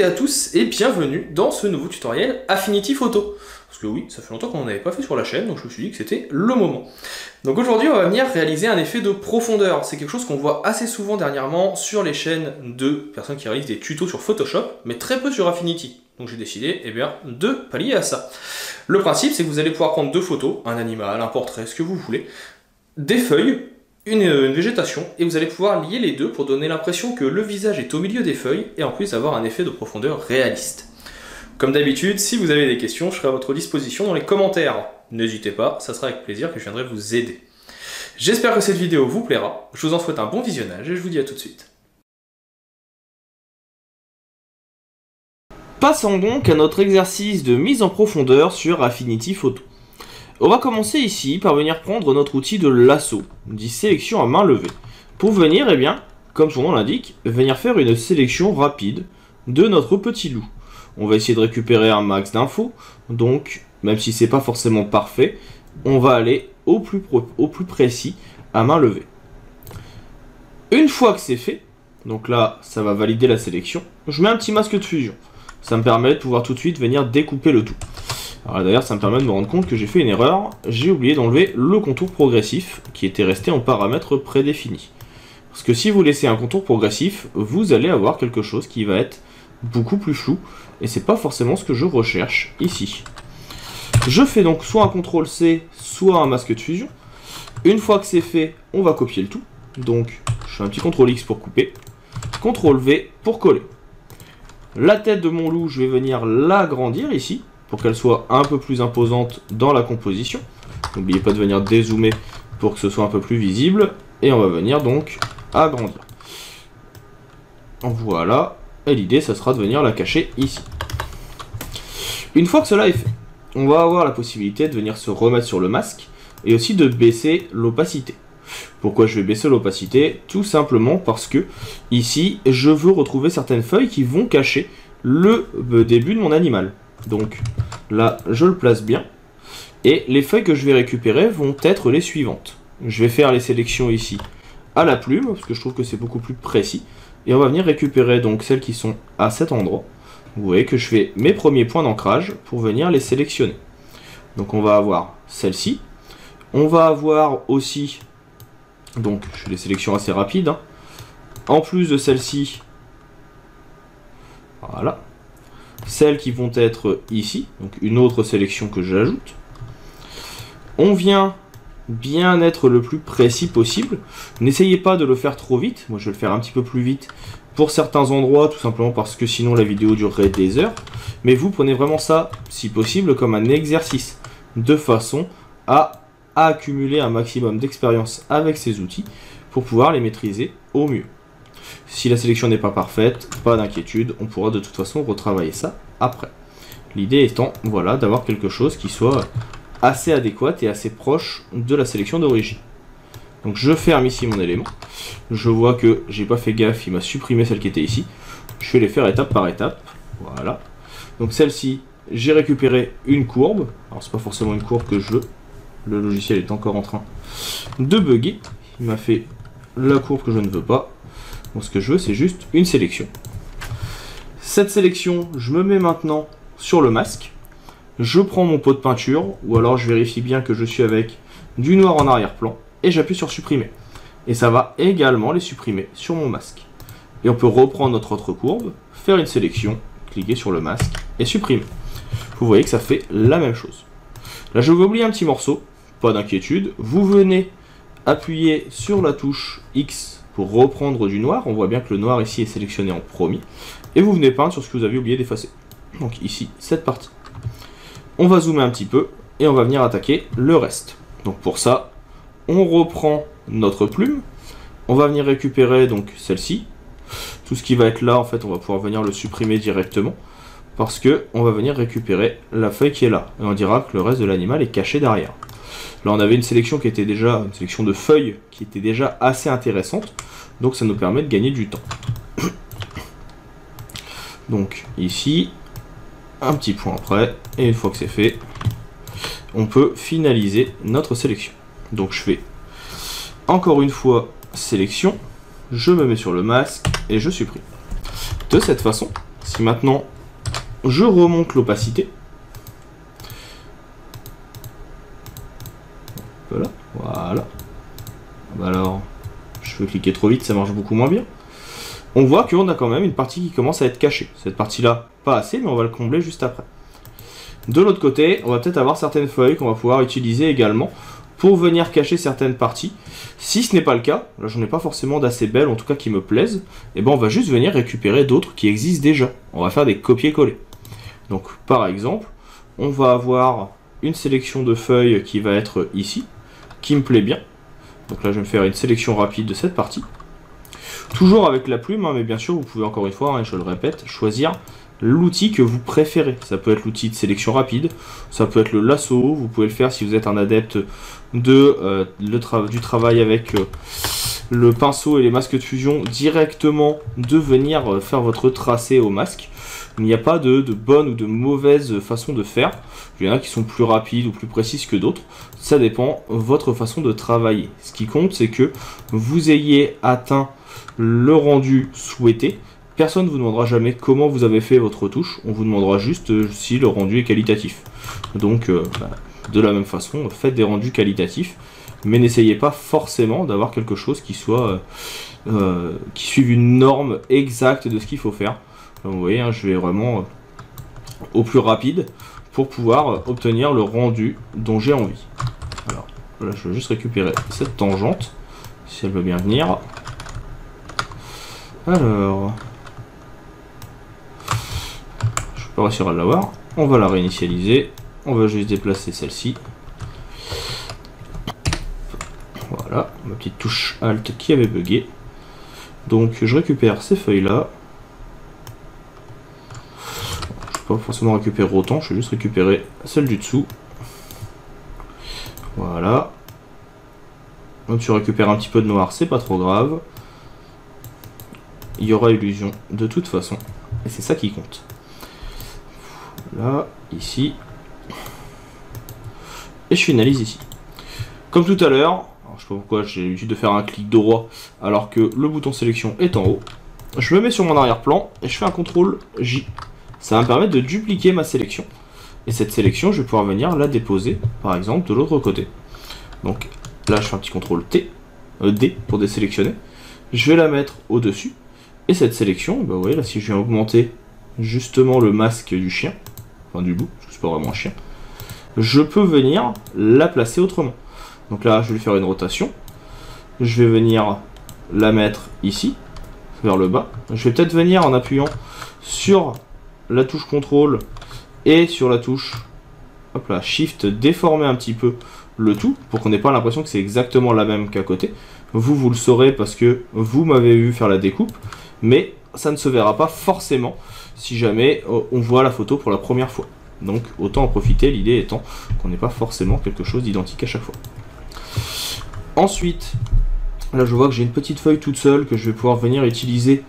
et à tous et bienvenue dans ce nouveau tutoriel Affinity Photo. Parce que oui, ça fait longtemps qu'on n'avait pas fait sur la chaîne, donc je me suis dit que c'était le moment. Donc aujourd'hui, on va venir réaliser un effet de profondeur. C'est quelque chose qu'on voit assez souvent dernièrement sur les chaînes de personnes qui réalisent des tutos sur Photoshop, mais très peu sur Affinity. Donc j'ai décidé eh bien, de pallier à ça. Le principe, c'est que vous allez pouvoir prendre deux photos, un animal, un portrait, ce que vous voulez, des feuilles, une, une, végétation, et vous allez pouvoir lier les deux pour donner l'impression que le visage est au milieu des feuilles, et en plus avoir un effet de profondeur réaliste. Comme d'habitude, si vous avez des questions, je serai à votre disposition dans les commentaires. N'hésitez pas, ça sera avec plaisir que je viendrai vous aider. J'espère que cette vidéo vous plaira, je vous en souhaite un bon visionnage et je vous dis à tout de suite. Passons donc à notre exercice de mise en profondeur sur Affinity Photo. On va commencer ici par venir prendre notre outil de lasso, dit sélection à main levée, pour venir, eh bien, comme son nom l'indique, venir faire une sélection rapide de notre petit loup. On va essayer de récupérer un max d'infos, donc même si c'est pas forcément parfait, on va aller au plus, au plus précis à main levée. Une fois que c'est fait, donc là ça va valider la sélection, je mets un petit masque de fusion. Ça me permet de pouvoir tout de suite venir découper le tout. D'ailleurs, ça me permet de me rendre compte que j'ai fait une erreur. J'ai oublié d'enlever le contour progressif qui était resté en paramètre prédéfini. Parce que si vous laissez un contour progressif, vous allez avoir quelque chose qui va être beaucoup plus flou. Et c'est pas forcément ce que je recherche ici. Je fais donc soit un CTRL C, soit un masque de fusion. Une fois que c'est fait, on va copier le tout. Donc, je fais un petit CTRL X pour couper. CTRL V pour coller. La tête de mon loup, je vais venir l'agrandir ici pour qu'elle soit un peu plus imposante dans la composition. N'oubliez pas de venir dézoomer pour que ce soit un peu plus visible. Et on va venir donc agrandir. Voilà. Et l'idée, ça sera de venir la cacher ici. Une fois que cela est fait, on va avoir la possibilité de venir se remettre sur le masque et aussi de baisser l'opacité. Pourquoi je vais baisser l'opacité Tout simplement parce que ici, je veux retrouver certaines feuilles qui vont cacher le début de mon animal. Donc là, je le place bien. Et les feuilles que je vais récupérer vont être les suivantes. Je vais faire les sélections ici à la plume, parce que je trouve que c'est beaucoup plus précis. Et on va venir récupérer donc celles qui sont à cet endroit. Vous voyez que je fais mes premiers points d'ancrage pour venir les sélectionner. Donc on va avoir celle-ci. On va avoir aussi, donc je fais des sélections assez rapides. Hein. En plus de celle-ci, voilà, celles qui vont être ici, donc une autre sélection que j'ajoute. On vient bien être le plus précis possible. N'essayez pas de le faire trop vite, moi je vais le faire un petit peu plus vite pour certains endroits, tout simplement parce que sinon la vidéo durerait des heures. Mais vous prenez vraiment ça, si possible, comme un exercice, de façon à accumuler un maximum d'expérience avec ces outils pour pouvoir les maîtriser au mieux. Si la sélection n'est pas parfaite, pas d'inquiétude, on pourra de toute façon retravailler ça après. L'idée étant, voilà, d'avoir quelque chose qui soit assez adéquat et assez proche de la sélection d'origine. Donc je ferme ici mon élément. Je vois que j'ai pas fait gaffe, il m'a supprimé celle qui était ici. Je vais les faire étape par étape. Voilà. Donc celle-ci, j'ai récupéré une courbe. Alors c'est pas forcément une courbe que je veux. Le logiciel est encore en train de bugger. Il m'a fait la courbe que je ne veux pas. Ce que je veux, c'est juste une sélection. Cette sélection, je me mets maintenant sur le masque. Je prends mon pot de peinture, ou alors je vérifie bien que je suis avec du noir en arrière-plan, et j'appuie sur supprimer. Et ça va également les supprimer sur mon masque. Et on peut reprendre notre autre courbe, faire une sélection, cliquer sur le masque et supprimer. Vous voyez que ça fait la même chose. Là, je vais oublier un petit morceau, pas d'inquiétude. Vous venez appuyer sur la touche X pour reprendre du noir. On voit bien que le noir ici est sélectionné en premier. Et vous venez peindre sur ce que vous avez oublié d'effacer. Donc ici, cette partie. On va zoomer un petit peu et on va venir attaquer le reste. Donc pour ça, on reprend notre plume. On va venir récupérer donc celle-ci. Tout ce qui va être là, en fait, on va pouvoir venir le supprimer directement. Parce que on va venir récupérer la feuille qui est là. Et on dira que le reste de l'animal est caché derrière. Là, on avait une sélection qui était déjà, une sélection de feuilles qui était déjà assez intéressante. Donc, ça nous permet de gagner du temps. Donc, ici, un petit point après. Et une fois que c'est fait, on peut finaliser notre sélection. Donc, je fais encore une fois sélection. Je me mets sur le masque et je supprime. De cette façon, Si maintenant je remonte l'opacité, voilà, voilà. Bah alors, je peux cliquer trop vite, ça marche beaucoup moins bien. On voit qu'on a quand même une partie qui commence à être cachée. Cette partie-là, pas assez, mais on va le combler juste après. De l'autre côté, on va peut-être avoir certaines feuilles qu'on va pouvoir utiliser également pour venir cacher certaines parties. Si ce n'est pas le cas, là j'en ai pas forcément d'assez belles, en tout cas qui me plaisent, et eh ben on va juste venir récupérer d'autres qui existent déjà. On va faire des copier-coller. Donc par exemple, on va avoir une sélection de feuilles qui va être ici, qui me plaît bien. Donc là je vais me faire une sélection rapide de cette partie. Toujours avec la plume, hein, mais bien sûr vous pouvez encore une fois, hein, je le répète, choisir l'outil que vous préférez. Ça peut être l'outil de sélection rapide, ça peut être le lasso, vous pouvez le faire si vous êtes un adepte de, euh, du travail avec euh, le pinceau et les masques de fusion, directement de venir euh, faire votre tracé au masque. Il n'y a pas de, bonne ou de mauvaise façon de faire. Il y en a qui sont plus rapides ou plus précises que d'autres. Ça dépend de votre façon de travailler. Ce qui compte, c'est que vous ayez atteint le rendu souhaité Personne ne vous demandera jamais comment vous avez fait votre touche, on vous demandera juste euh, si le rendu est qualitatif. Donc, euh, bah, de la même façon, faites des rendus qualitatifs, mais n'essayez pas forcément d'avoir quelque chose qui soit euh, qui suive une norme exacte de ce qu'il faut faire. Vous voyez, hein, je vais vraiment au plus rapide pour pouvoir obtenir le rendu dont j'ai envie. Alors, là, je vais juste récupérer cette tangente, si elle veut bien venir. Alors, réussir à l'avoir. On va la réinitialiser. On va juste déplacer celle-ci. Voilà, ma petite touche Alt qui avait bugué. Donc je récupère ces feuilles-là. Je ne vais forcément récupérer autant, je vais juste récupérer celle du dessous. Voilà. Donc tu récupères un petit peu de noir, c'est pas trop grave. Il y aura illusion de toute façon. Et c'est ça qui compte là, ici. Et je finalise ici. Comme tout à l'heure, je sais pas pourquoi j'ai l'habitude de faire un clic droit alors que le bouton sélection est en haut. Je me mets sur mon arrière-plan et je fais un CTRL J. Ça va me permettre de dupliquer ma sélection. Et cette sélection, je vais pouvoir venir la déposer, par exemple, de l'autre côté. Donc là, je fais un petit CTRL T, euh, D pour désélectionner. Je vais la mettre au-dessus. Et cette sélection, bah, vous voyez là, si je viens augmenter justement le masque du chien, enfin du loup, parce que c'est pas vraiment un chien, je peux venir la placer autrement. Donc là, je vais faire une rotation. Je vais venir la mettre ici, vers le bas. Je vais peut-être venir en appuyant sur la touche contrôle et sur la touche Shift, déformer un petit peu le tout pour qu'on n'ait pas l'impression que c'est exactement la même qu'à côté. Vous, vous le saurez parce que vous m'avez vu faire la découpe, mais ça ne se verra pas forcément si jamais euh, on voit la photo pour la première fois. Donc autant en profiter, l'idée étant qu'on n'ait pas forcément quelque chose d'identique à chaque fois. Ensuite, là je vois que j'ai une petite feuille toute seule que je vais pouvoir venir utiliser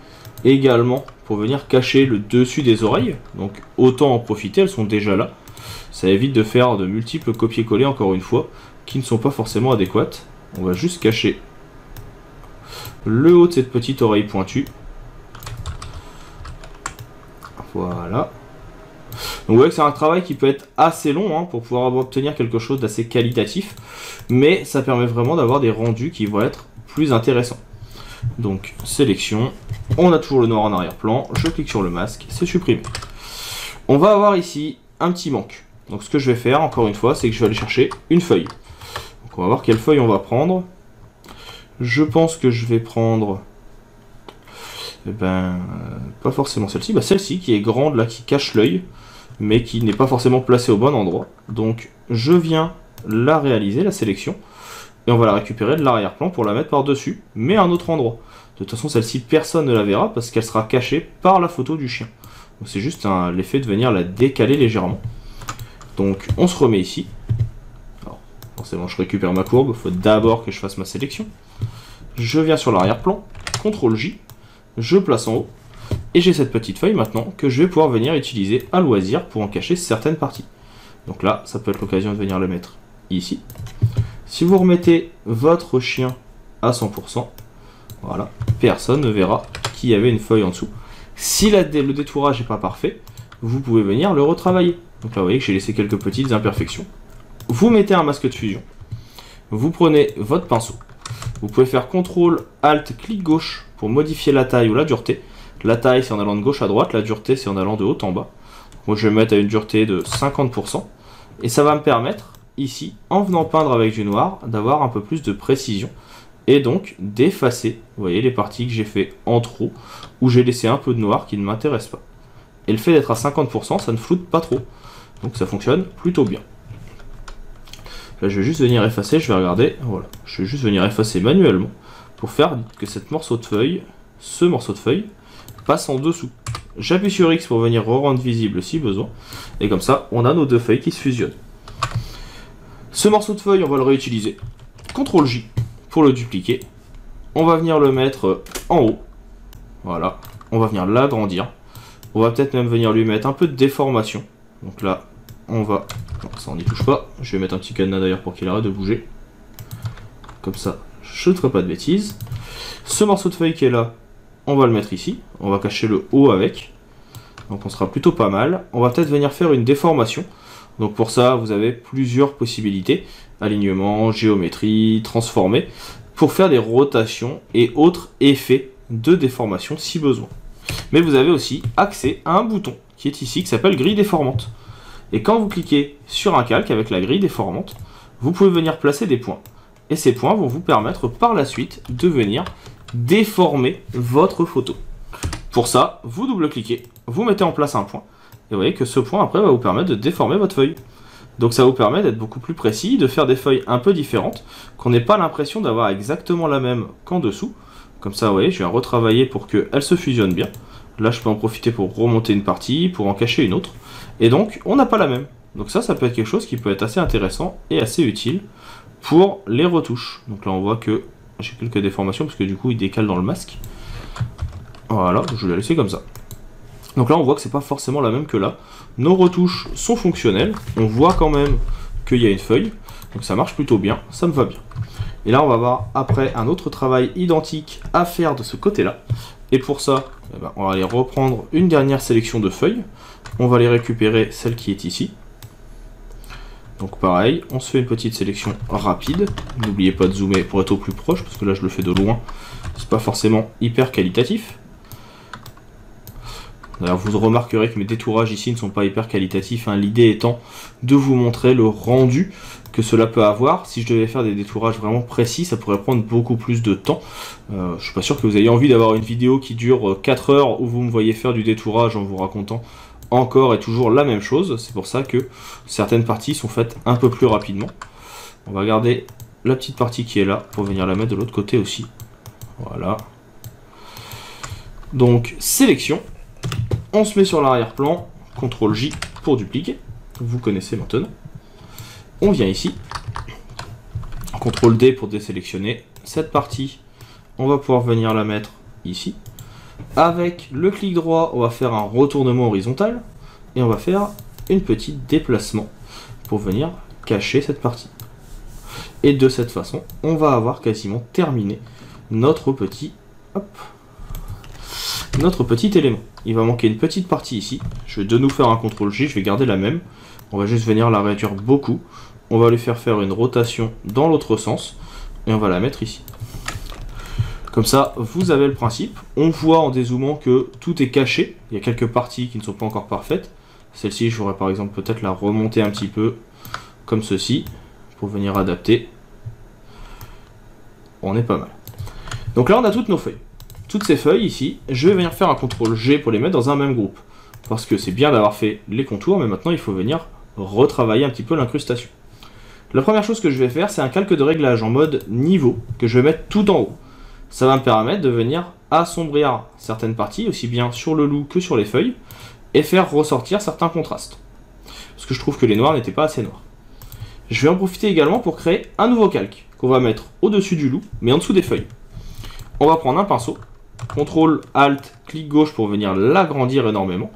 également pour venir cacher le dessus des oreilles. Donc autant en profiter, elles sont déjà là. Ça évite de faire de multiples copier-coller encore une fois, qui ne sont pas forcément adéquates. On va juste cacher le haut de cette petite oreille pointue voilà. Donc vous voyez que c'est un travail qui peut être assez long hein, pour pouvoir obtenir quelque chose d'assez qualitatif, mais ça permet vraiment d'avoir des rendus qui vont être plus intéressants. Donc sélection, on a toujours le noir en arrière-plan, je clique sur le masque, c'est supprimé. On va avoir ici un petit manque. Donc ce que je vais faire, encore une fois, c'est que je vais aller chercher une feuille. Donc on va voir quelle feuille on va prendre. Je pense que je vais prendre eh ben, pas forcément celle-ci, bah celle-ci qui est grande là, qui cache l'œil, mais qui n'est pas forcément placée au bon endroit. Donc je viens la réaliser, la sélection, et on va la récupérer de l'arrière-plan pour la mettre par-dessus, mais à un autre endroit. De toute façon, celle-ci, personne ne la verra parce qu'elle sera cachée par la photo du chien. Donc c'est juste l'effet de venir la décaler légèrement. Donc on se remet ici. Alors, forcément, je récupère ma courbe, il faut d'abord que je fasse ma sélection. Je viens sur l'arrière-plan, CTRL J, je place en haut, et j'ai cette petite feuille maintenant que je vais pouvoir venir utiliser à loisir pour en cacher certaines parties. Donc là, ça peut être l'occasion de venir le mettre ici. Si vous remettez votre chien à 100%, voilà, personne ne verra qu'il y avait une feuille en dessous. Si le détourage n'est pas parfait, vous pouvez venir le retravailler. Donc là, vous voyez que j'ai laissé quelques petites imperfections. Vous mettez un masque de fusion. Vous prenez votre pinceau. Vous pouvez faire CTRL, ALT, clic gauche pour modifier la taille ou la dureté. La taille, c'est en allant de gauche à droite. La dureté, c'est en allant de haut en bas. Moi, je vais mettre à une dureté de 50%. Et ça va me permettre, ici, en venant peindre avec du noir, d'avoir un peu plus de précision. Et donc, d'effacer, vous voyez, les parties que j'ai fait en trop, où j'ai laissé un peu de noir qui ne m'intéresse pas. Et le fait d'être à 50%, ça ne floute pas trop. Donc ça fonctionne plutôt bien. Là, je vais juste venir effacer, je vais regarder, voilà. Je vais juste venir effacer manuellement pour faire que cette morceau de feuille, ce morceau de feuille, passe en dessous. J'appuie sur X pour venir re-rendre visible si besoin. Et comme ça, on a nos deux feuilles qui se fusionnent. Ce morceau de feuille, on va le réutiliser. CTRL J pour le dupliquer. On va venir le mettre en haut. Voilà. On va venir l'agrandir. On va peut-être même venir lui mettre un peu de déformation. Donc là, on va... ça on n'y touche pas. Je vais mettre un petit cadenas d'ailleurs pour qu'il arrête de bouger. Comme ça, je ne ferai pas de bêtises. Ce morceau de feuille qui est là, on va le mettre ici. On va cacher le haut avec. Donc on sera plutôt pas mal. On va peut-être venir faire une déformation. Donc pour ça, vous avez plusieurs possibilités. Alignement, géométrie, transformer. Pour faire des rotations et autres effets de déformation si besoin. Mais vous avez aussi accès à un bouton qui est ici, qui s'appelle grille déformante. Et quand vous cliquez sur un calque avec la grille déformante, vous pouvez venir placer des points. Et ces points vont vous permettre par la suite de venir déformer votre photo. Pour ça, vous double-cliquez, vous mettez en place un point, et vous voyez que ce point après va vous permettre de déformer votre feuille. Donc ça vous permet d'être beaucoup plus précis, de faire des feuilles un peu différentes, qu'on n'ait pas l'impression d'avoir exactement la même qu'en dessous. Comme ça, vous voyez, je viens retravailler pour qu'elle se fusionne bien. Là, je peux en profiter pour remonter une partie, pour en cacher une autre. Et donc, on n'a pas la même. Donc ça, ça peut être quelque chose qui peut être assez intéressant et assez utile pour les retouches. Donc là, on voit que j'ai quelques déformations parce que du coup, il décale dans le masque. Voilà, je vais la laisser comme ça. Donc là, on voit que c'est pas forcément la même que là. Nos retouches sont fonctionnelles. On voit quand même qu'il y a une feuille. Donc ça marche plutôt bien, ça me va bien. Et là, on va voir après un autre travail identique à faire de ce côté-là. Et pour ça, eh ben, on va aller reprendre une dernière sélection de feuilles. On va les récupérer, celle qui est ici. Donc pareil, on se fait une petite sélection rapide. N'oubliez pas de zoomer pour être au plus proche, parce que là je le fais de loin. C'est pas forcément hyper qualitatif. D'ailleurs, vous remarquerez que mes détourages ici ne sont pas hyper qualitatifs. Hein. L'idée étant de vous montrer le rendu que cela peut avoir. Si je devais faire des détourages vraiment précis, ça pourrait prendre beaucoup plus de temps. Euh, je suis pas sûr que vous ayez envie d'avoir une vidéo qui dure 4 heures où vous me voyez faire du détourage en vous racontant encore et toujours la même chose. C'est pour ça que certaines parties sont faites un peu plus rapidement. On va garder la petite partie qui est là pour venir la mettre de l'autre côté aussi. Voilà. Donc, sélection. On se met sur l'arrière-plan. CTRL J pour dupliquer. Vous connaissez maintenant. On vient ici. CTRL D pour désélectionner. Cette partie, on va pouvoir venir la mettre ici. Avec le clic droit, on va faire un retournement horizontal. Et on va faire une petite déplacement pour venir cacher cette partie. Et de cette façon, on va avoir quasiment terminé notre petit, notre petit élément. Il va manquer une petite partie ici. Je vais de nous faire un CTRL J, je vais garder la même. On va juste venir la réduire beaucoup on va lui faire faire une rotation dans l'autre sens et on va la mettre ici. Comme ça, vous avez le principe. On voit en dézoomant que tout est caché. Il y a quelques parties qui ne sont pas encore parfaites. Celle-ci, je pourrais par exemple peut-être la remonter un petit peu comme ceci pour venir adapter. On est pas mal. Donc là, on a toutes nos feuilles. Toutes ces feuilles ici, je vais venir faire un CTRL G pour les mettre dans un même groupe. Parce que c'est bien d'avoir fait les contours, mais maintenant il faut venir retravailler un petit peu l'incrustation. La première chose que je vais faire, c'est un calque de réglage en mode niveau, que je vais mettre tout en haut. Ça va me permettre de venir assombrir certaines parties, aussi bien sur le loup que sur les feuilles, et faire ressortir certains contrastes. Parce que je trouve que les noirs n'étaient pas assez noirs. Je vais en profiter également pour créer un nouveau calque, qu'on va mettre au-dessus du loup, mais en dessous des feuilles. On va prendre un pinceau, CTRL, ALT, clic gauche pour venir l'agrandir énormément,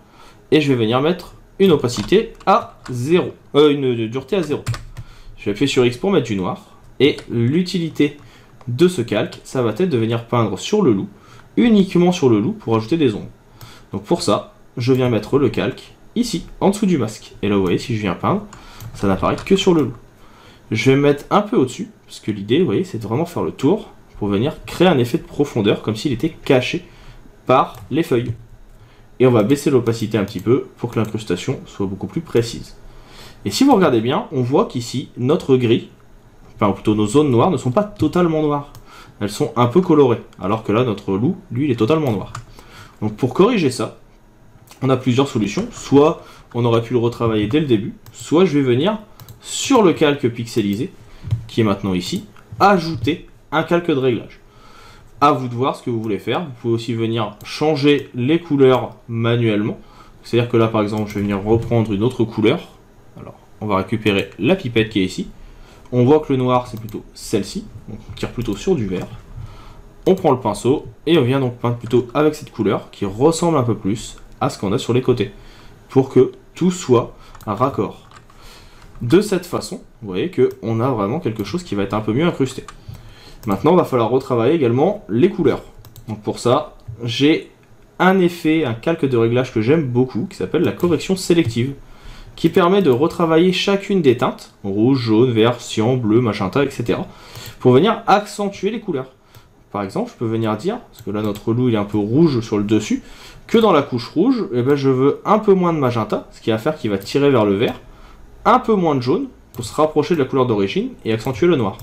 et je vais venir mettre une opacité à 0, euh, une dureté à 0. Je vais appuyer sur X pour mettre du noir. Et l'utilité de ce calque, ça va être de venir peindre sur le loup, uniquement sur le loup pour ajouter des ombres. Donc pour ça, je viens mettre le calque ici, en dessous du masque. Et là, vous voyez, si je viens peindre, ça n'apparaît que sur le loup. Je vais me mettre un peu au-dessus, parce que l'idée, vous voyez, c'est de vraiment faire le tour pour venir créer un effet de profondeur, comme s'il était caché par les feuilles. Et on va baisser l'opacité un petit peu pour que l'incrustation soit beaucoup plus précise. Et si vous regardez bien, on voit qu'ici, notre gris, enfin plutôt nos zones noires, ne sont pas totalement noires. Elles sont un peu colorées, alors que là, notre loup, lui, il est totalement noir. Donc pour corriger ça, on a plusieurs solutions. Soit on aurait pu le retravailler dès le début, soit je vais venir sur le calque pixelisé, qui est maintenant ici, ajouter un calque de réglage. À vous de voir ce que vous voulez faire. Vous pouvez aussi venir changer les couleurs manuellement. C'est-à-dire que là, par exemple, je vais venir reprendre une autre couleur. Alors, on va récupérer la pipette qui est ici. On voit que le noir, c'est plutôt celle-ci. On tire plutôt sur du vert. On prend le pinceau et on vient donc peindre plutôt avec cette couleur qui ressemble un peu plus à ce qu'on a sur les côtés. Pour que tout soit un raccord. De cette façon, vous voyez qu'on a vraiment quelque chose qui va être un peu mieux incrusté. Maintenant, il va falloir retravailler également les couleurs. Donc pour ça, j'ai un effet, un calque de réglage que j'aime beaucoup, qui s'appelle la correction sélective, qui permet de retravailler chacune des teintes, rouge, jaune, vert, cyan, bleu, magenta, etc., pour venir accentuer les couleurs. Par exemple, je peux venir dire, parce que là notre loup est un peu rouge sur le dessus, que dans la couche rouge, eh ben, je veux un peu moins de magenta, ce qui va faire qu'il va tirer vers le vert, un peu moins de jaune, pour se rapprocher de la couleur d'origine et accentuer le noir.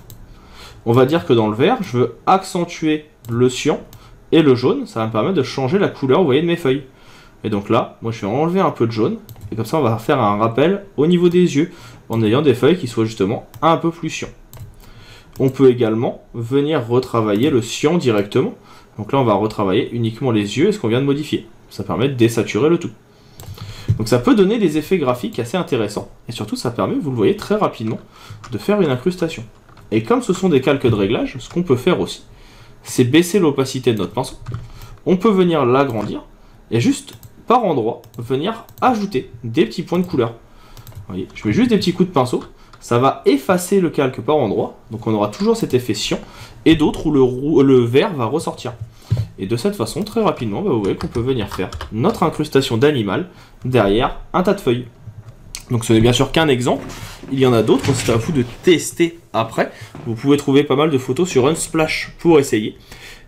On va dire que dans le vert, je veux accentuer le cyan et le jaune, ça va me permettre de changer la couleur, vous voyez, de mes feuilles. Et donc là, moi je vais enlever un peu de jaune, et comme ça on va faire un rappel au niveau des yeux, en ayant des feuilles qui soient justement un peu plus cyan. On peut également venir retravailler le cyan directement. Donc là on va retravailler uniquement les yeux et ce qu'on vient de modifier. Ça permet de désaturer le tout. Donc ça peut donner des effets graphiques assez intéressants, et surtout ça permet, vous le voyez très rapidement, de faire une incrustation. Et comme ce sont des calques de réglage, ce qu'on peut faire aussi, c'est baisser l'opacité de notre pinceau. On peut venir l'agrandir, et juste par endroit, venir ajouter des petits points de couleur. Je mets juste des petits coups de pinceau, ça va effacer le calque par endroit, donc on aura toujours cet effet cyan, et d'autres où le, le vert va ressortir. Et de cette façon, très rapidement, bah, vous voyez qu'on peut venir faire notre incrustation d'animal derrière un tas de feuilles. Donc ce n'est bien sûr qu'un exemple, il y en a d'autres, c'est à vous de tester après. Vous pouvez trouver pas mal de photos sur Unsplash pour essayer.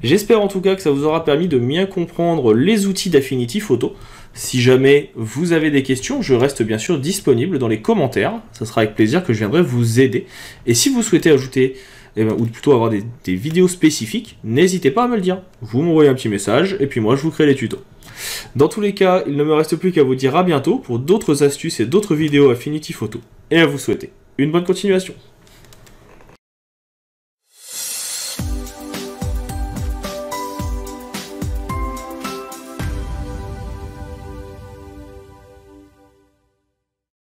J'espère en tout cas que ça vous aura permis de bien comprendre les outils d'Affinity Photo. Si jamais vous avez des questions, je reste bien sûr disponible dans les commentaires. Ça sera avec plaisir que je viendrai vous aider. Et si vous souhaitez ajouter eh ben, ou plutôt avoir des, des vidéos spécifiques, n'hésitez pas à me le dire. Vous m'envoyez un petit message et puis moi je vous crée les tutos. Dans tous les cas, il ne me reste plus qu'à vous dire à bientôt pour d'autres astuces et d'autres vidéos Affinity Photo. Et à vous souhaiter une bonne continuation.